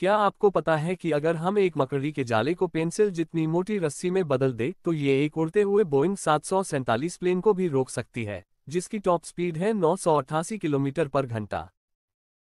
क्या आपको पता है कि अगर हम एक मकड़ी के जाले को पेंसिल जितनी मोटी रस्सी में बदल दे तो ये एक उड़ते हुए बोइंग सात सौ सैंतालीस प्लेन को भी रोक सकती है, जिसकी टॉप स्पीड है नौ सौ अट्ठासी किलोमीटर पर घंटा।